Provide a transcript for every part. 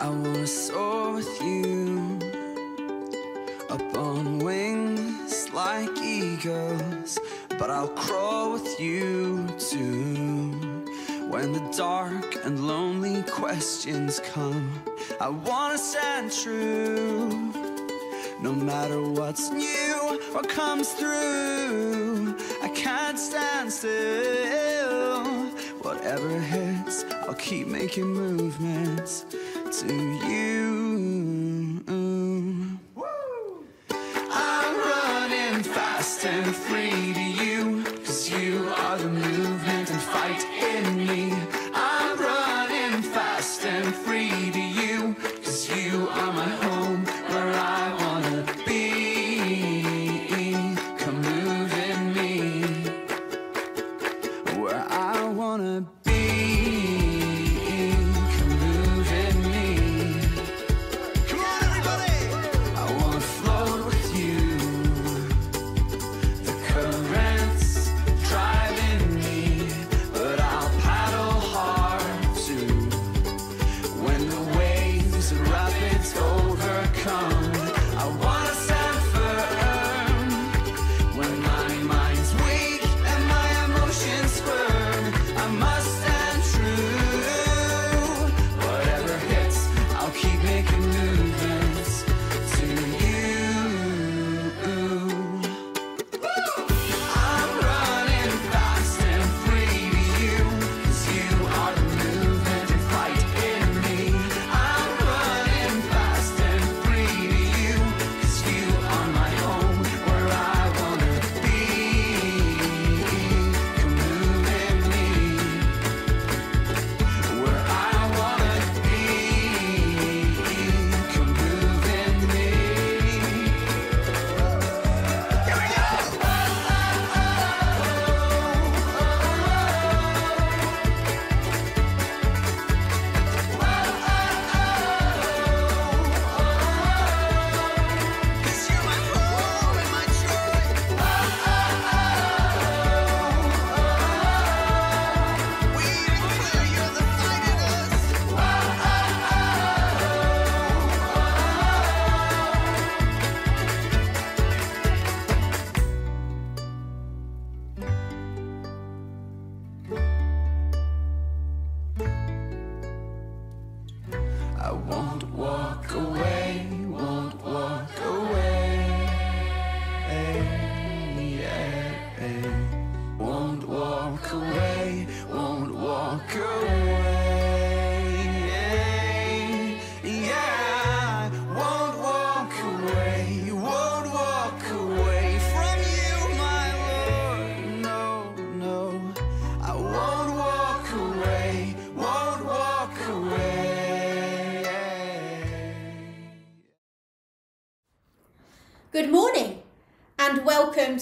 I wanna soar with you up on wings like eagles, but I'll crawl with you too. When the dark and lonely questions come, I wanna stand true. No matter what's new or comes through, I can't stand still. Whatever hits, I'll keep making movements to you. I'm running fast and free to you, cause you are the movement and fight in me. I'm running fast and free to you, cause you are my home where I wanna be. Come move in me where I wanna be.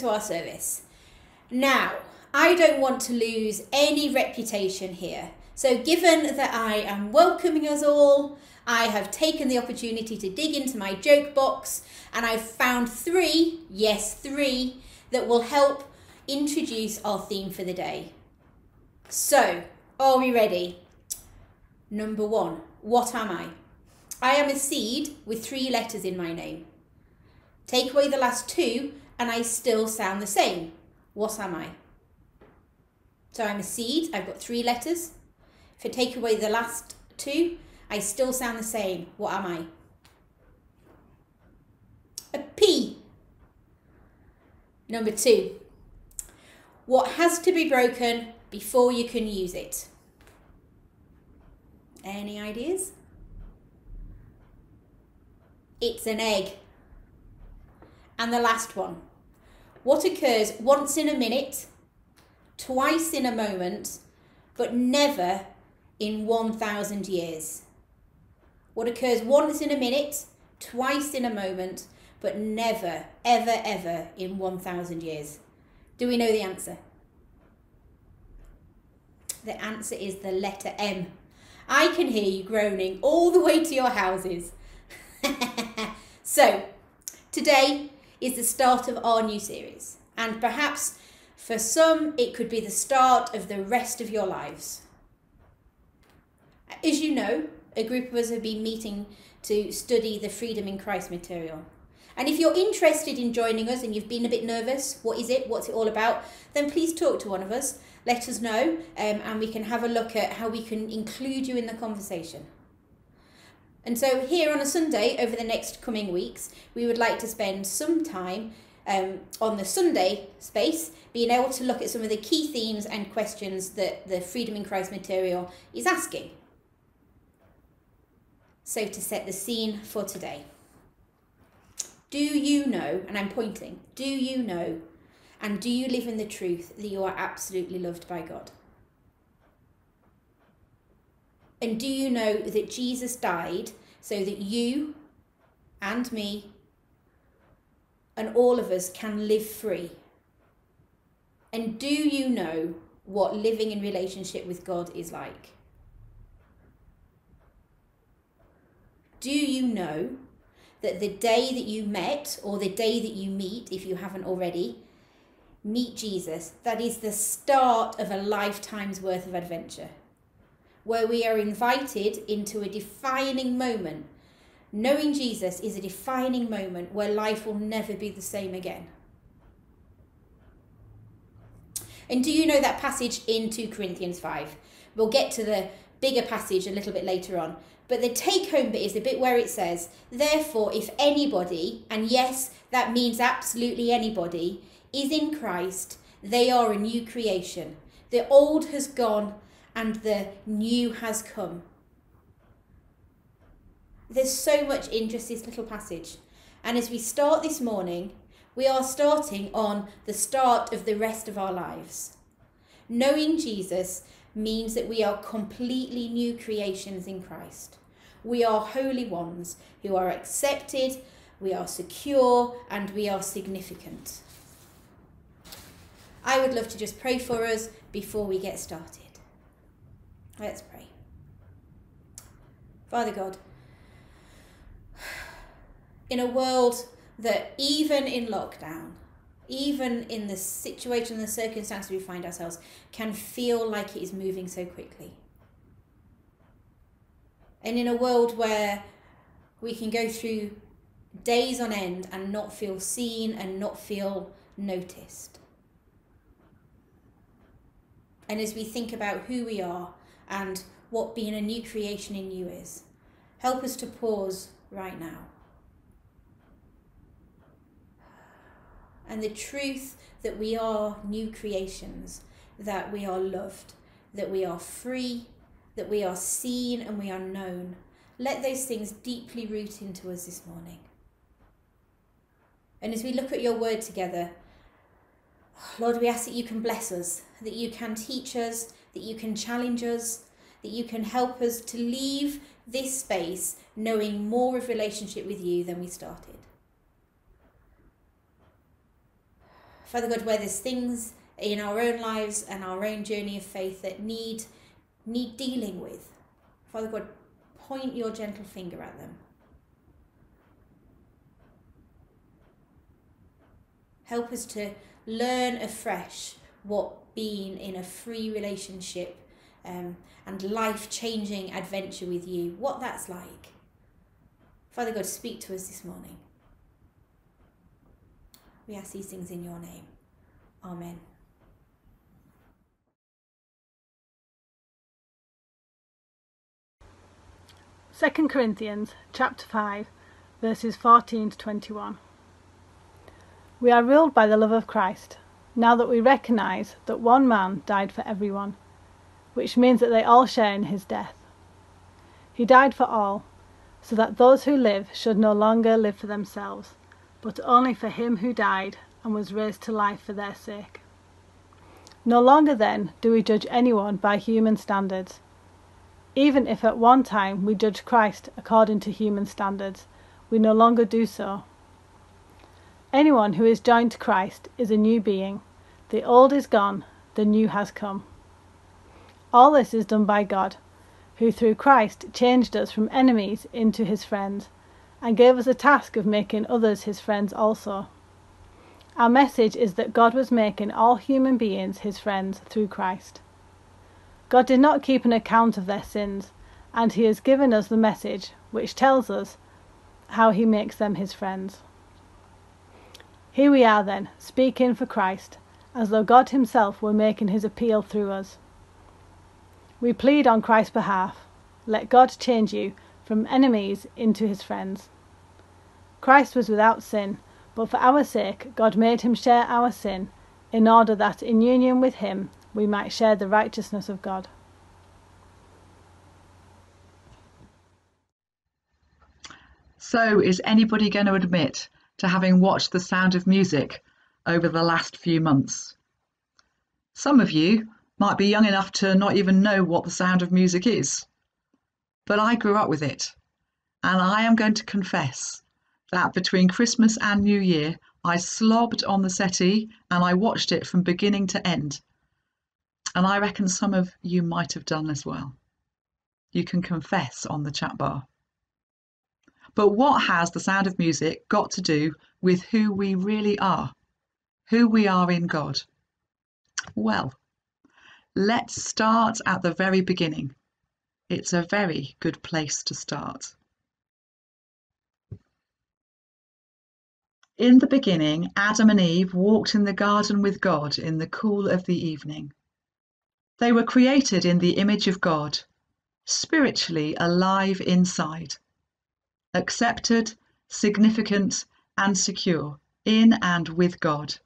Our service. Now, I don't want to lose any reputation here. So, given that I am welcoming us all, I have taken the opportunity to dig into my joke box and I've found three, yes, three, that will help introduce our theme for the day. So, are we ready? Number one, what am I? I am a seed with three letters in my name. Take away the last two, and I still sound the same. What am I? So I'm a seed, I've got three letters. If I take away the last two, I still sound the same. What am I? A P. Number two. What has to be broken before you can use it? Any ideas? It's an egg. And the last one. What occurs once in a minute, twice in a moment, but never in 1,000 years? What occurs once in a minute, twice in a moment, but never, ever, ever in 1,000 years? Do we know the answer? The answer is the letter M. I can hear you groaning all the way to your houses. so, today is the start of our new series, and perhaps for some it could be the start of the rest of your lives. As you know, a group of us have been meeting to study the Freedom in Christ material. And if you're interested in joining us and you've been a bit nervous, what is it, what's it all about, then please talk to one of us. Let us know, um, and we can have a look at how we can include you in the conversation. And so, here on a Sunday, over the next coming weeks, we would like to spend some time um, on the Sunday space, being able to look at some of the key themes and questions that the Freedom in Christ material is asking. So, to set the scene for today. Do you know, and I'm pointing, do you know, and do you live in the truth that you are absolutely loved by God? And do you know that Jesus died so that you and me and all of us can live free? And do you know what living in relationship with God is like? Do you know that the day that you met, or the day that you meet, if you haven't already, meet Jesus, that is the start of a lifetime's worth of adventure, where we are invited into a defining moment. Knowing Jesus is a defining moment where life will never be the same again. And do you know that passage in 2 Corinthians 5? We'll get to the bigger passage a little bit later on. But the take home bit is the bit where it says, Therefore, if anybody, and yes, that means absolutely anybody, is in Christ, they are a new creation. The old has gone and the new has come. There's so much in just this little passage. And as we start this morning, we are starting on the start of the rest of our lives. Knowing Jesus means that we are completely new creations in Christ. We are holy ones who are accepted, we are secure, and we are significant. I would love to just pray for us before we get started. Let's pray. Father God, in a world that even in lockdown, even in the situation, and the circumstances we find ourselves, can feel like it is moving so quickly. And in a world where we can go through days on end and not feel seen and not feel noticed. And as we think about who we are and what being a new creation in you is, help us to pause right now. and the truth that we are new creations, that we are loved, that we are free, that we are seen and we are known. Let those things deeply root into us this morning. And as we look at your word together, Lord, we ask that you can bless us, that you can teach us, that you can challenge us, that you can help us to leave this space knowing more of relationship with you than we started. Father God, where there's things in our own lives and our own journey of faith that need need dealing with. Father God, point your gentle finger at them. Help us to learn afresh what being in a free relationship um, and life changing adventure with you, what that's like. Father God, speak to us this morning. We ask these things in your name. Amen. Second Corinthians chapter 5 verses 14 to 21. We are ruled by the love of Christ, now that we recognize that one man died for everyone, which means that they all share in his death. He died for all, so that those who live should no longer live for themselves but only for him who died and was raised to life for their sake. No longer then do we judge anyone by human standards. Even if at one time we judged Christ according to human standards, we no longer do so. Anyone who is joined to Christ is a new being. The old is gone, the new has come. All this is done by God, who through Christ changed us from enemies into his friends and gave us a task of making others his friends also. Our message is that God was making all human beings his friends through Christ. God did not keep an account of their sins, and he has given us the message which tells us how he makes them his friends. Here we are then, speaking for Christ, as though God himself were making his appeal through us. We plead on Christ's behalf let God change you from enemies into his friends. Christ was without sin, but for our sake God made him share our sin, in order that in union with him we might share the righteousness of God. So, is anybody going to admit to having watched The Sound of Music over the last few months? Some of you might be young enough to not even know what The Sound of Music is, but I grew up with it, and I am going to confess that between Christmas and New Year, I slobbed on the settee and I watched it from beginning to end. And I reckon some of you might have done as well. You can confess on the chat bar. But what has the sound of music got to do with who we really are? Who we are in God? Well, let's start at the very beginning. It's a very good place to start. In the beginning, Adam and Eve walked in the garden with God in the cool of the evening. They were created in the image of God, spiritually alive inside accepted, significant, and secure in and with God.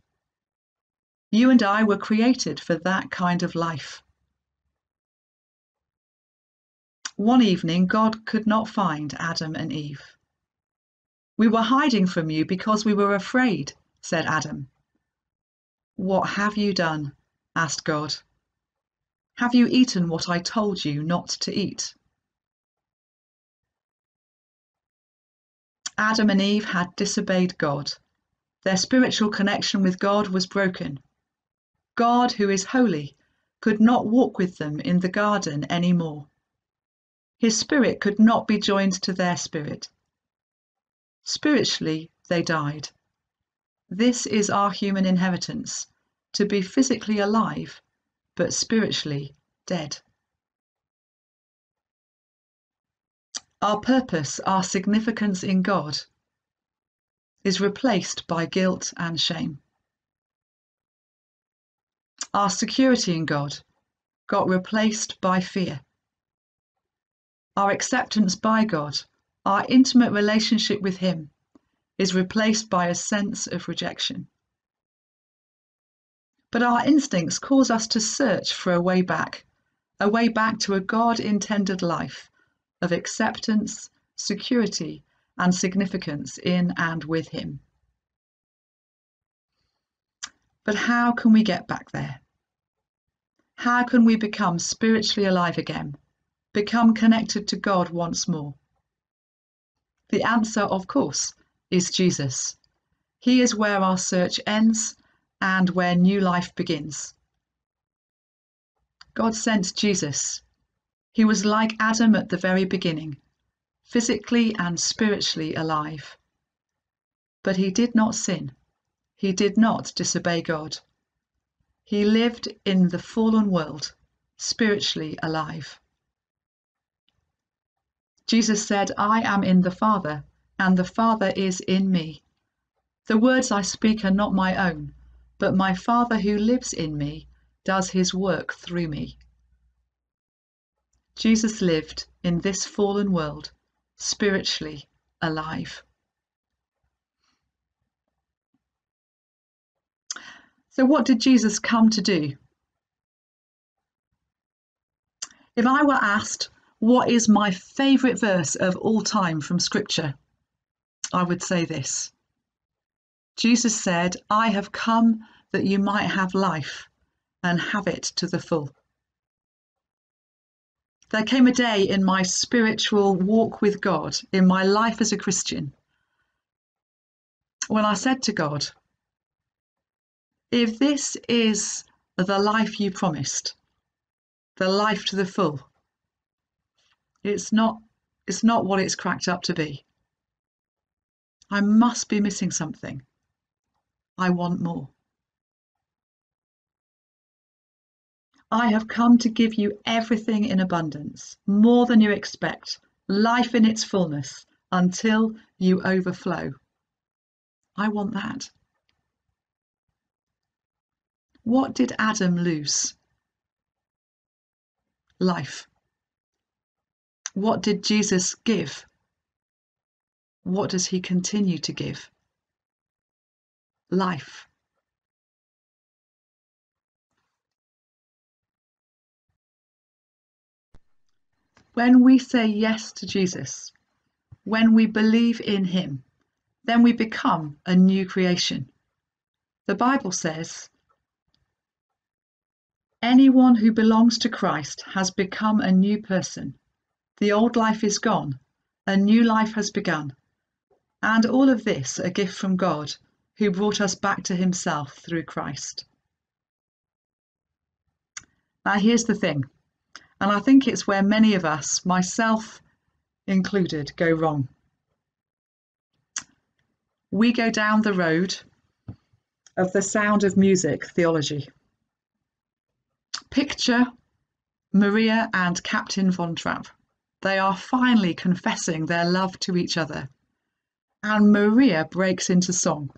You and I were created for that kind of life. One evening, God could not find Adam and Eve. We were hiding from you because we were afraid, said Adam. What have you done? asked God. Have you eaten what I told you not to eat? Adam and Eve had disobeyed God. Their spiritual connection with God was broken. God, who is holy, could not walk with them in the garden any more. His spirit could not be joined to their spirit. Spiritually, they died. This is our human inheritance to be physically alive, but spiritually dead. Our purpose, our significance in God, is replaced by guilt and shame. Our security in God got replaced by fear. Our acceptance by God, our intimate relationship with Him, is replaced by a sense of rejection. But our instincts cause us to search for a way back, a way back to a God intended life of acceptance, security, and significance in and with Him. But how can we get back there? How can we become spiritually alive again, become connected to God once more? The answer, of course, is Jesus. He is where our search ends and where new life begins. God sent Jesus he was like Adam at the very beginning, physically and spiritually alive. But he did not sin. He did not disobey God. He lived in the fallen world, spiritually alive. Jesus said, I am in the Father, and the Father is in me. The words I speak are not my own, but my Father who lives in me does his work through me. Jesus lived in this fallen world spiritually alive. So, what did Jesus come to do? If I were asked, what is my favourite verse of all time from Scripture? I would say this Jesus said, I have come that you might have life and have it to the full. There came a day in my spiritual walk with God, in my life as a Christian, when I said to God, if this is the life you promised, the life to the full, it's not it's not what it's cracked up to be. I must be missing something. I want more. I have come to give you everything in abundance, more than you expect, life in its fullness, until you overflow. I want that. What did Adam lose? Life. What did Jesus give? What does he continue to give? Life. When we say yes to Jesus, when we believe in him, then we become a new creation. The Bible says, Anyone who belongs to Christ has become a new person. The old life is gone, a new life has begun. And all of this a gift from God, who brought us back to himself through Christ. Now, here's the thing, and I think it's where many of us, myself included, go wrong. We go down the road of the sound of music theology. Picture Maria and Captain Von Trapp. They are finally confessing their love to each other. And Maria breaks into song.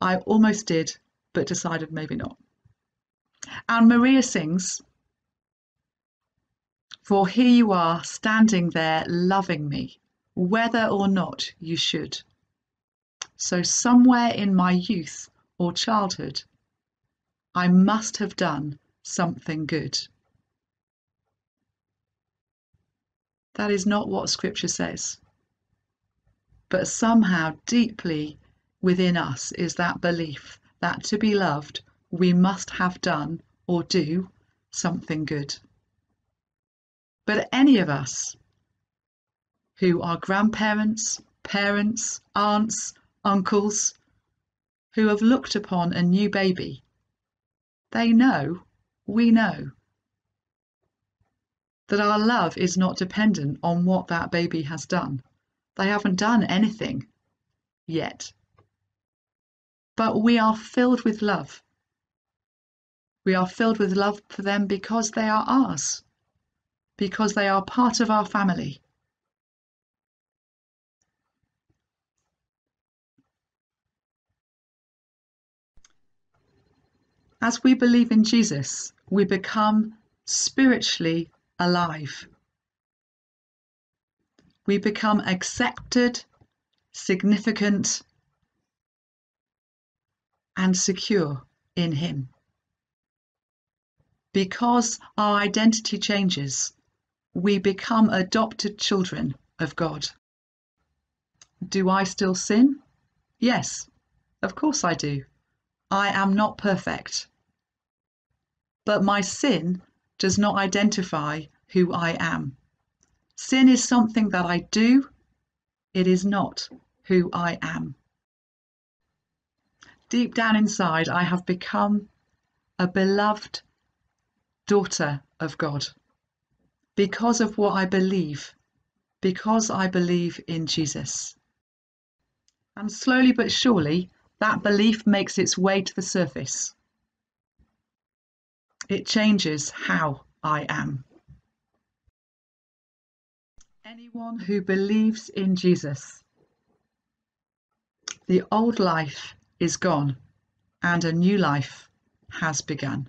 I almost did, but decided maybe not. And Maria sings, For here you are standing there loving me, whether or not you should. So, somewhere in my youth or childhood, I must have done something good. That is not what Scripture says. But somehow, deeply within us, is that belief that to be loved, we must have done or do something good. But any of us who are grandparents, parents, aunts, uncles, who have looked upon a new baby, they know we know that our love is not dependent on what that baby has done. They haven't done anything yet. But we are filled with love. We are filled with love for them because they are ours, because they are part of our family. As we believe in Jesus, we become spiritually alive. We become accepted, significant, and secure in Him. Because our identity changes, we become adopted children of God. Do I still sin? Yes, of course I do. I am not perfect. But my sin does not identify who I am. Sin is something that I do, it is not who I am. Deep down inside, I have become a beloved daughter of God because of what I believe, because I believe in Jesus. And slowly but surely, that belief makes its way to the surface. It changes how I am. Anyone who believes in Jesus, the old life is gone and a new life has begun.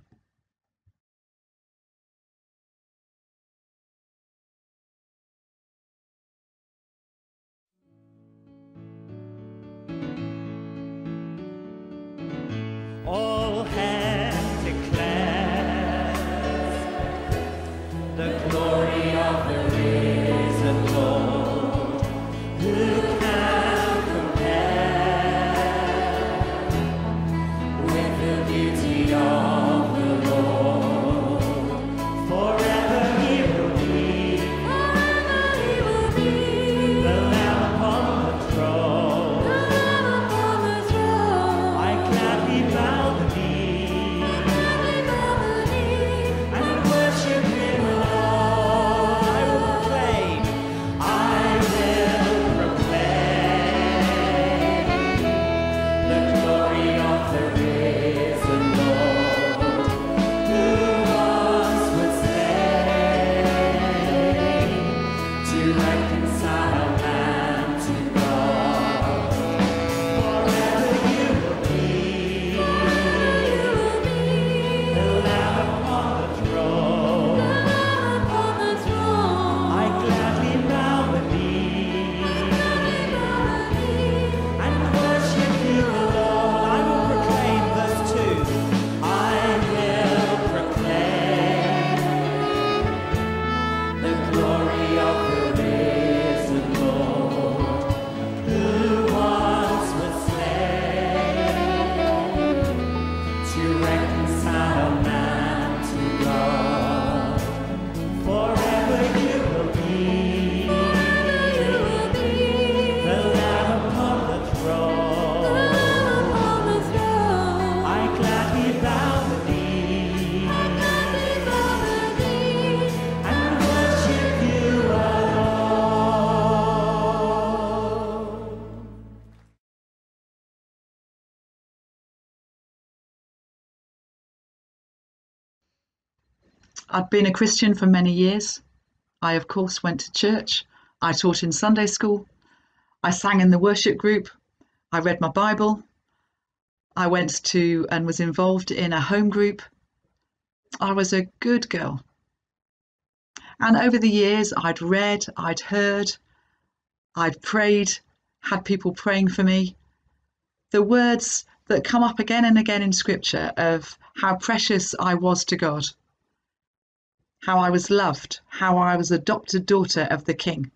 I'd been a Christian for many years. I, of course, went to church. I taught in Sunday school. I sang in the worship group. I read my Bible. I went to and was involved in a home group. I was a good girl. And over the years, I'd read, I'd heard, I'd prayed, had people praying for me. The words that come up again and again in scripture of how precious I was to God how I was loved, how I was adopted daughter of the king.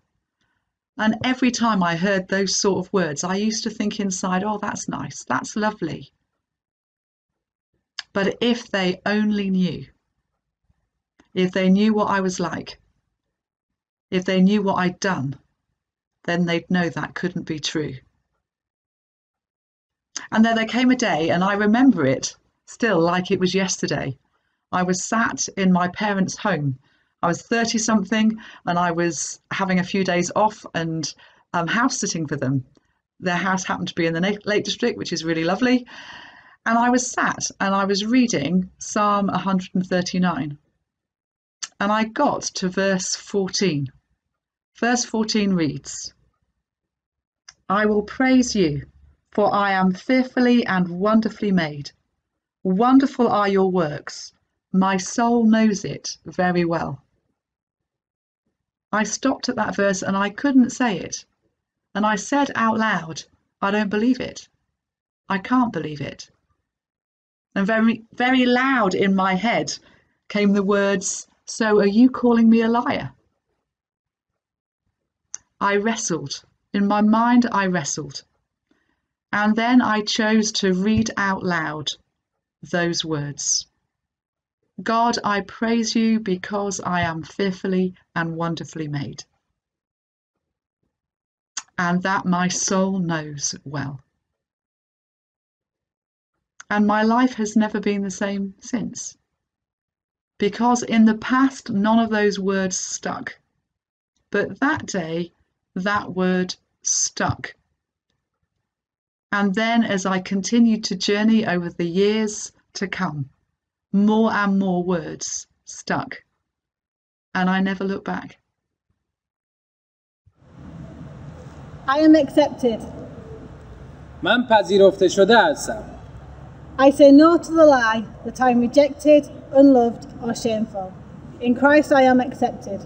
And every time I heard those sort of words, I used to think inside, oh, that's nice, that's lovely. But if they only knew, if they knew what I was like, if they knew what I'd done, then they'd know that couldn't be true. And then there came a day, and I remember it still like it was yesterday. I was sat in my parents' home. I was 30 something and I was having a few days off and um, house sitting for them. Their house happened to be in the Lake District, which is really lovely. And I was sat and I was reading Psalm 139. And I got to verse 14. Verse 14 reads I will praise you, for I am fearfully and wonderfully made. Wonderful are your works. My soul knows it very well. I stopped at that verse and I couldn't say it. And I said out loud, I don't believe it. I can't believe it. And very, very loud in my head came the words, So are you calling me a liar? I wrestled. In my mind, I wrestled. And then I chose to read out loud those words. God, I praise you because I am fearfully and wonderfully made. And that my soul knows well. And my life has never been the same since. Because in the past, none of those words stuck. But that day, that word stuck. And then, as I continued to journey over the years to come, more and more words stuck. And I never looked back. I am accepted. من پذیرفته شده هستم I say no to the lie that I'm rejected, unloved, or shameful. In Christ I am accepted.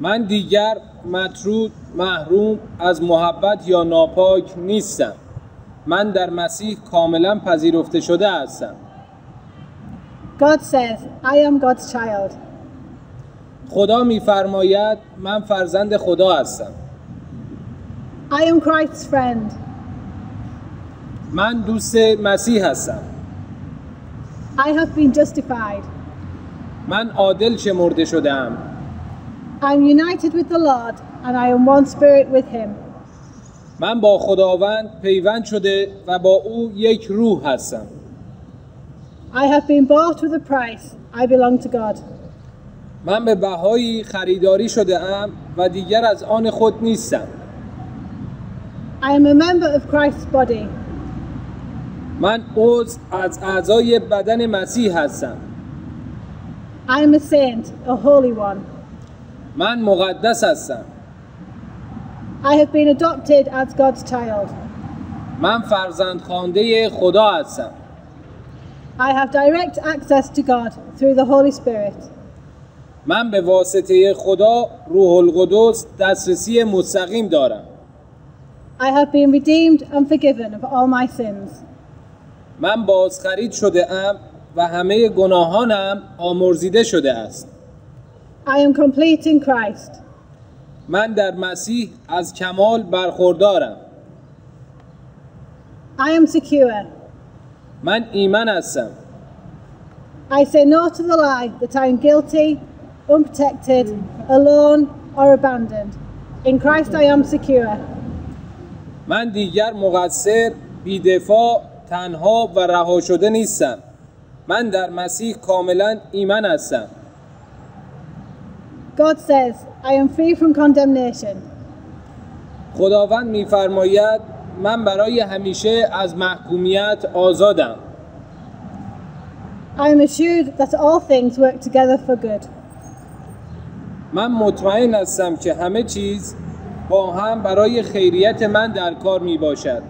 من دیگر مطرود محروم از محبت یا ناپاک نیستم من در مسیح کاملا پذیرفته شده هستم God says, I am God's child. خدا میفرماید من فرزند خدا هستم I am Christ's friend. من دوست مسیح هستم I have been justified. من عادل شمرده شدم I'm united with the Lord, and I am one spirit with Him. من با خداوند پیوند شده و با او یک روح هستم I have been bought with a price. I belong to God. من به بهایی خریداری شده ام و دیگر از آن خود نیستم I am a member of Christ's body. من عضو از اعضای بدن مسیح هستم I am a saint, a holy one. من مقدس هستم I have been adopted as God's child. من فرزند خوانده خدا هستم I have direct access to God through the Holy Spirit. من به واسطه خدا روح القدس دسترسی مستقیم دارم I have been redeemed and forgiven of all my sins. من بازخرید شده ام و همه گناهانم آمرزیده شده است I am complete in Christ. من در مسیح از کمال برخوردارم I am secure. من ایمن هستم I say no to the lie that I am guilty, unprotected, alone, or abandoned. In Christ I am secure. من دیگر مقصر بیدفاع تنها و رها شده نیستم من در مسیح کاملا ایمن هستم God says, I am free from condemnation. خداوند میفرماید من برای همیشه از محکومیت آزادم I am assured that all things work together for good. من مطمئن هستم که همه چیز با هم برای خیریت من در کار می باشد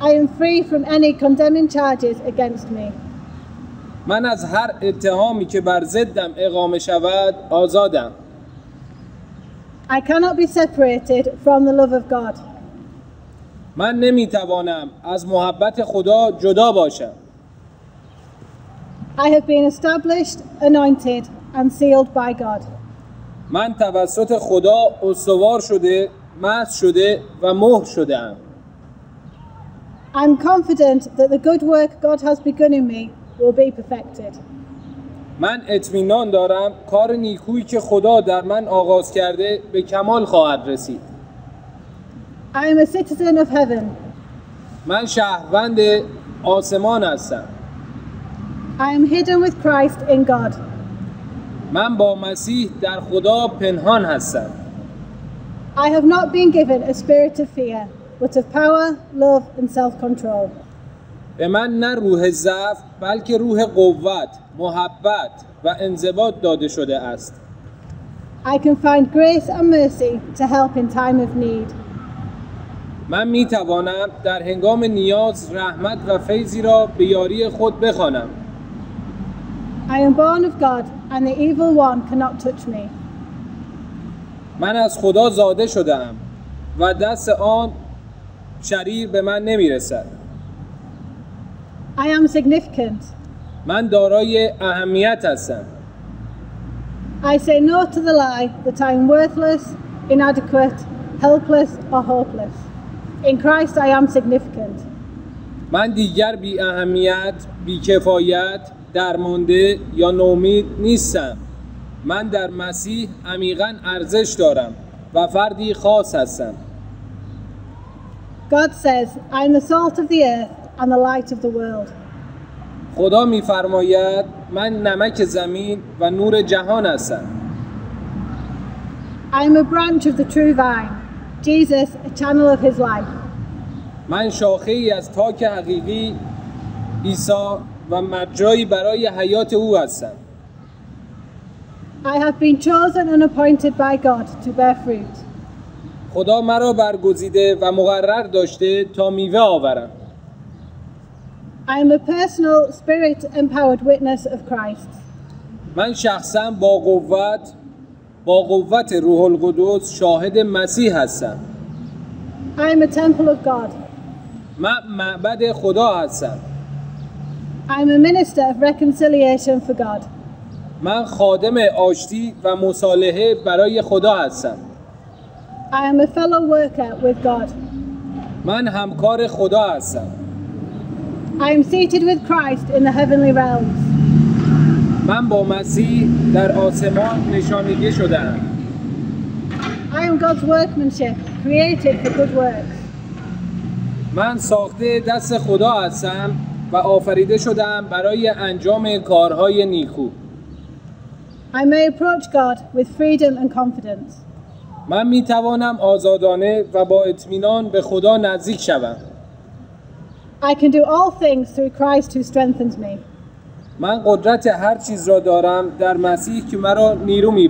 I am free from any condemning charges against me. من از هر اتهامی که بر ضدم اقامه شود آزادم I cannot be separated from the love of God. من نمی‌توانم از محبت خدا جدا باشم I have been established, anointed, and sealed by God. من توسط خدا استوار شده محض شده و مهر شده ام I'm confident that the good work God has begun in me will be perfected. من اطمینان دارم کار نیکویی که خدا در من آغاز کرده به کمال خواهد رسید I am a citizen of heaven. من شهروند آسمان هستم I am hidden with Christ in God. من با مسیح در خدا پنهان هستم I have not been given a spirit of fear, but of power, love, and self control. به من نه روح ضعف بلکه روح قوت محبت و انضباط داده شده است I can find grace and mercy to help in time of need. من می توانم در هنگام نیاز رحمت و فیضی را به یاری خود بخوانم I am born of God, and the evil one cannot touch me. من از خدا زاده شدم و دست آن شریر به من نمی رسد I am significant. من دارای اهمیت هستم I say no to the lie that I am worthless, inadequate, helpless, or hopeless. In Christ, I am significant. من دیگر بی اهمیت، بی کفایت، درمانده یا نومید نیستم من در مسیح عمیقا ارزش دارم و فردی خاص هستم God says, I am the salt of the earth and the light of the world. خدا میفرماید من نمک زمین و نور جهان هستم I am a branch of the true vine, Jesus, a channel of his life. من شاخه ای از تاک حقیقی عیسی و مجرایی برای حیات او هستم I have been chosen and appointed by God to bear fruit. خدا مرا برگزیده و مقرر داشته تا میوه آورم I am a personal, spirit empowered witness of Christ. من شخصا با قوت با قوت روح القدس شاهد مسیح هستم I am a temple of God. من معبد خدا هستم I am a minister of reconciliation for God. من خادم آشتی و مصالحه برای خدا هستم I am a fellow worker with God. من همکار خدا هستم I am seated with Christ in the heavenly realms. من با مسیح در آسمان نشانیده شدم I am God's workmanship, created for good works. من ساخته دست خدا هستم و آفریده شدم برای انجام کارهای نیکو I may approach God with freedom and confidence. من می توانم آزادانه و با اطمینان به خدا نزدیک شوم I can do all things through Christ who strengthens me. من قدرت هر چیز را دارم در مسیح که مرا نیرو می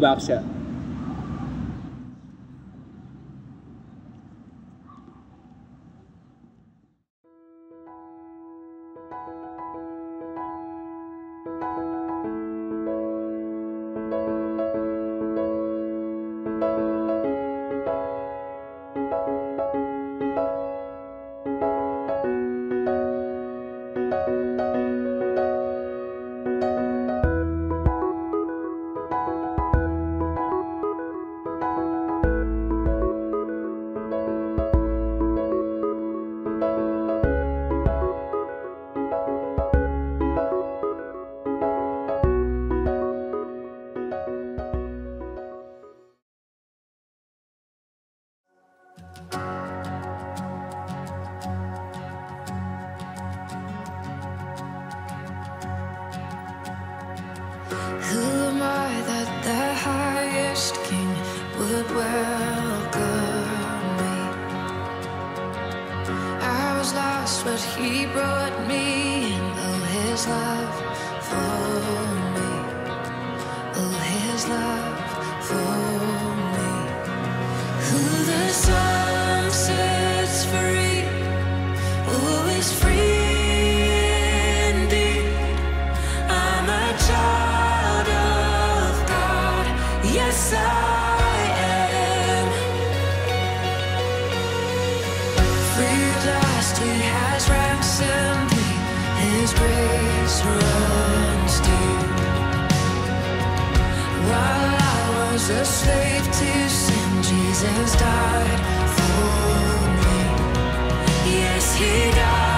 Welcome me. I was lost, but he brought me in. Oh, his love for me. Oh, his love for me. Who the Son sets free, always free. Indeed. I'm a child of God. Yes, I a slave to sin, Jesus died for me. Yes, he died.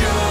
You.